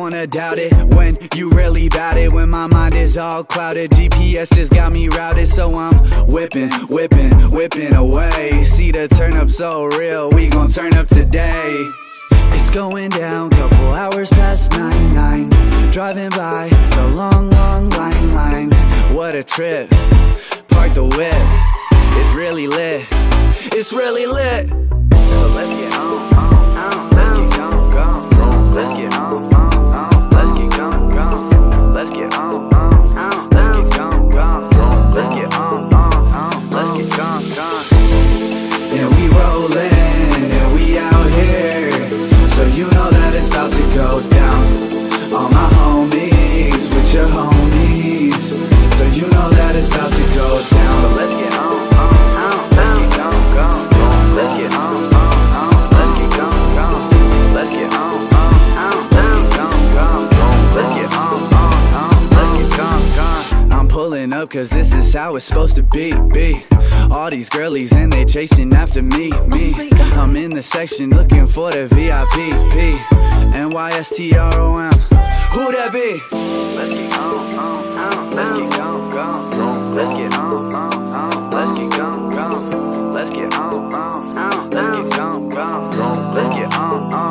wanna doubt it when you really bout it. When my mind is all clouded, GPS just got me routed, so I'm whipping, whipping, whipping away. See the turn up so real, we gon' turn up today. It's going down, couple hours past nine, nine. Driving by the long, long line, line. What a trip, park the whip. It's really lit, it's really lit. So let's get on, cause this is how it's supposed to be, be. All these girlies and they chasing after me, me. I'm in the section looking for the VIP, P. N-Y-S-T-R-O-M. Who that be? Let's get on, on, on. Let's get gone, gone. Let's get on, on, on. Let's get gone, gone. Let's get on, on, on. Let's get gone, gone. Let's get on, on.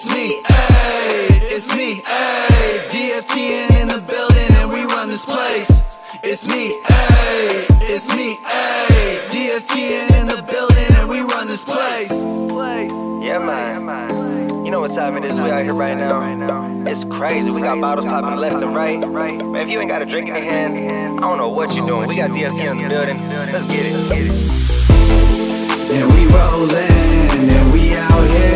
It's me, ayy, it's me, ayy. DFT in the building and we run this place. It's me, ayy, it's me, ayy. DFT in the building and we run this place. Yeah, man. You know what time it is? We out here right now. It's crazy. We got bottles popping left and right. Man, if you ain't got a drink in your hand, I don't know what you're doing. We got DFT in the building. Let's get it. And we rollin', and we out here.